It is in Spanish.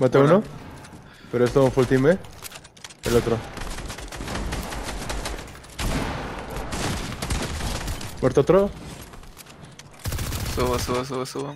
Mate Bueno. uno. Pero esto full team, eh. El otro. Muerto otro. Subo, subo, subo, subo.